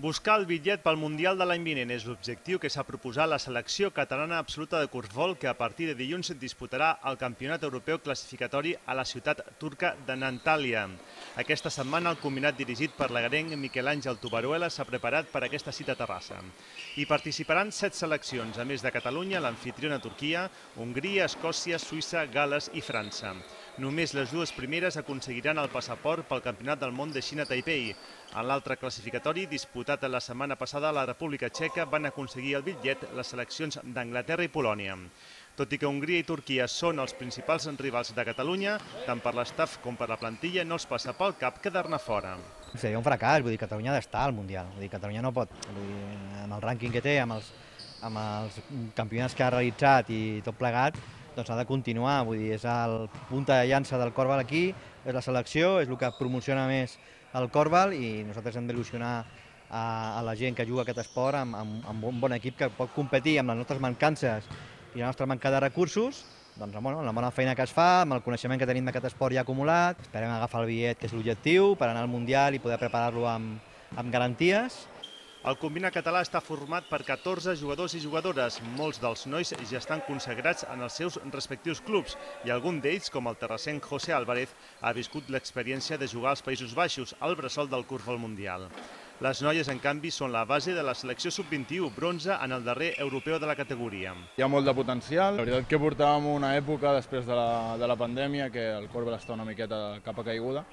Buscar el bitllet pel Mundial de l'any vinent és l'objectiu que s'ha proposat la selecció catalana absoluta de Corfbol que a partir de dilluns disputarà el Campionat Europeu Classificatori a la ciutat turca de Nantàlia. Aquesta setmana el combinat dirigit per l'agarenc Miquel Àngel Tubaruela s'ha preparat per aquesta cita a Terrassa. Hi participaran set seleccions, a més de Catalunya, l'anfitriona Turquia, Hongria, Escòcia, Suïssa, Gales i França. Només les dues primeres aconseguiran el passaport pel Campionat del Món de Xina Taipei. En l'altre classificatori, disputat la setmana passada a la República Txeca, van aconseguir el bitllet les seleccions d'Anglaterra i Polònia. Tot i que Hongria i Turquia són els principals rivals de Catalunya, tant per l'estaf com per la plantilla no els passa pel cap quedar-ne fora. Seria un fracàs, vull dir, Catalunya ha d'estar al Mundial. Vull dir, Catalunya no pot, vull dir, amb el rànquing que té, amb els, amb els campionats que ha realitzat i tot plegat, doncs ha de continuar, vull dir, és el punta de llança del Corbal aquí, és la selecció, és el que promociona més el Corbal i nosaltres hem d'il·lusionar a, a la gent que juga aquest esport amb, amb, amb un bon equip que pot competir amb les nostres mancances i la nostra manca de recursos, doncs bueno, amb la bona feina que es fa, amb el coneixement que tenim d'aquest esport ja acumulat, esperem agafar el bitllet que és l'objectiu per anar al Mundial i poder preparar-lo amb, amb garanties el combinat català està format per 14 jugadors i jugadores. Molts dels nois ja estan consagrats en els seus respectius clubs i algun d'ells, com el terrassenc José Álvarez, ha viscut l'experiència de jugar als Països Baixos, al bressol del Curfol Mundial. Les noies, en canvi, són la base de la selecció sub-21, bronze en el darrer europeu de la categoria. Hi ha molt de potencial. La veritat que portàvem una època després de la, de la pandèmia que el Corbel està una miqueta cap a caiguda.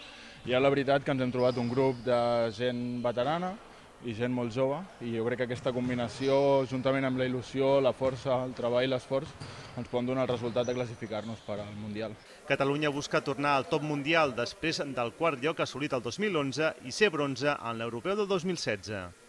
I la veritat que ens hem trobat un grup de gent veterana, i gent molt jove i jo crec que aquesta combinació, juntament amb la il·lusió, la força, el treball i l'esforç, ens poden donar el resultat de classificar-nos per al Mundial. Catalunya busca tornar al top mundial després del quart lloc assolit el 2011 i ser bronze en l'europeu del 2016.